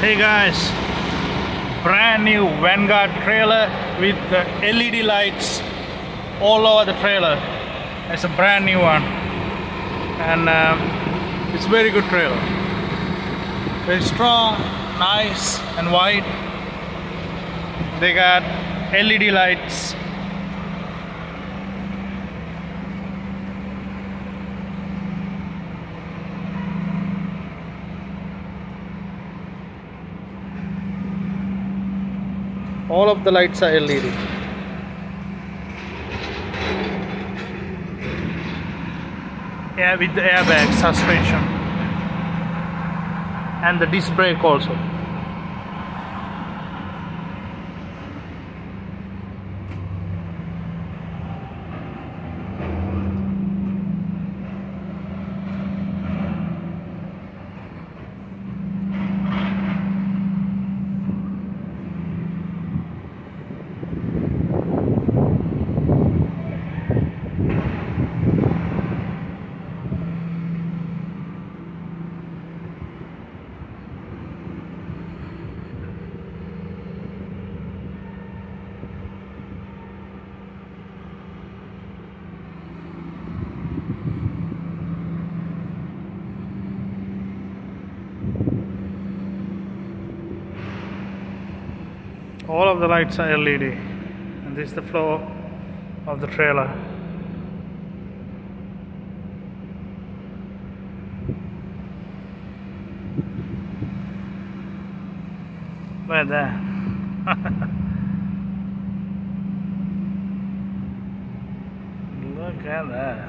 Hey guys, brand new Vanguard trailer with the LED lights all over the trailer. It's a brand new one, and um, it's very good trailer. Very strong, nice, and wide. They got LED lights. All of the lights are LED. Yeah, with the airbag suspension and the disc brake also. All of the lights are LED, and this is the floor of the trailer. At that. Look at that.